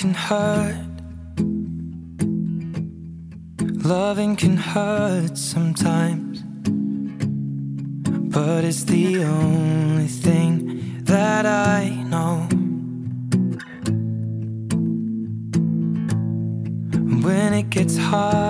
can hurt. Loving can hurt sometimes. But it's the only thing that I know. When it gets hard.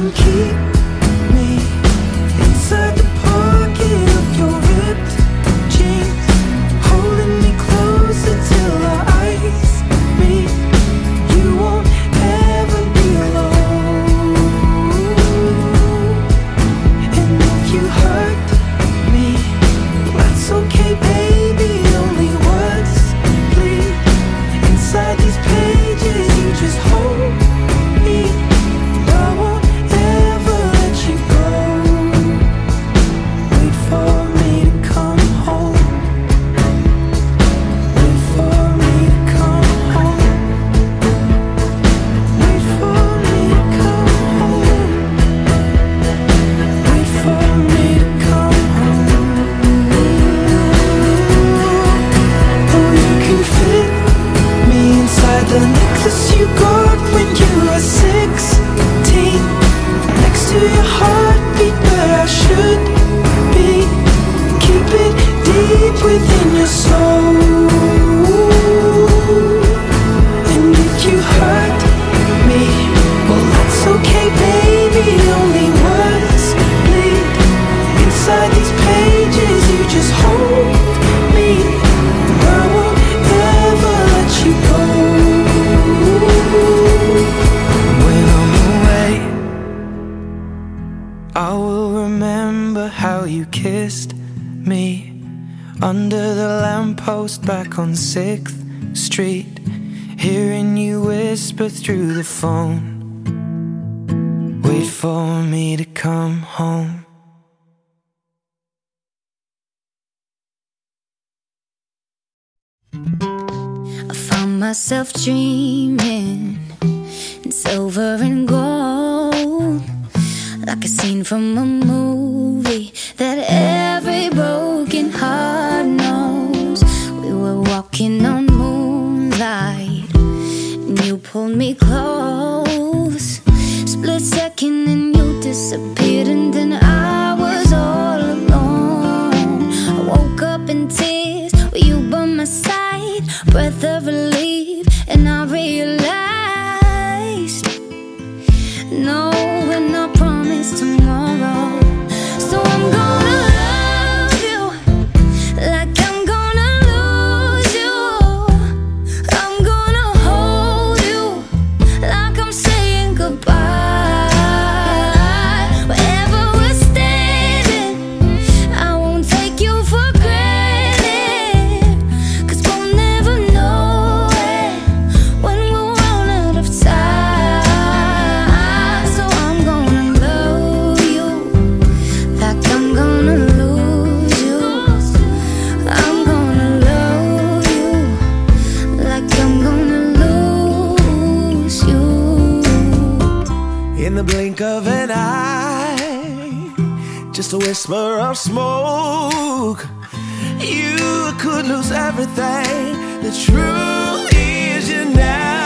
can keep access you got when 6th Street, hearing you whisper through the phone. Wait for me to come home. I found myself dreaming in silver and gold, like a scene from a movie that every broken heart my side Breath of relief And I realized No, we're not promised to blink of an eye, just a whisper of smoke. You could lose everything. The truth is, you never.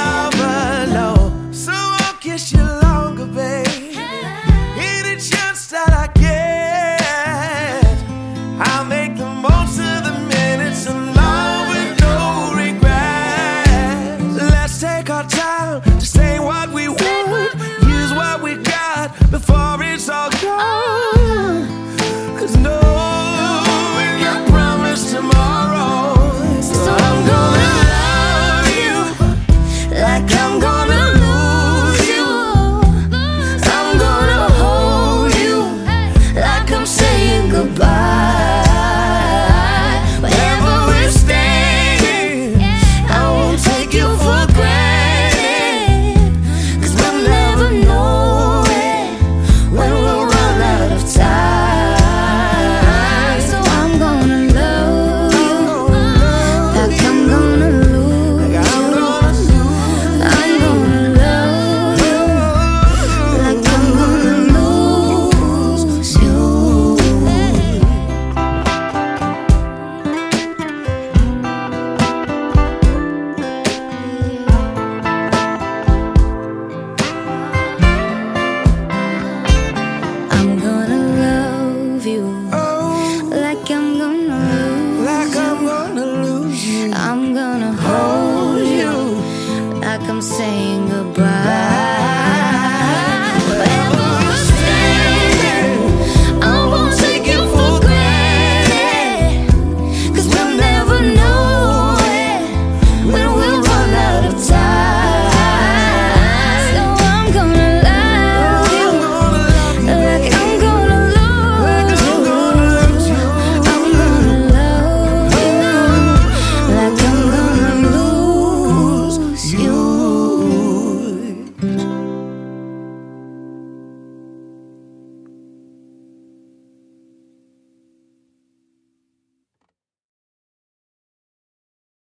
saying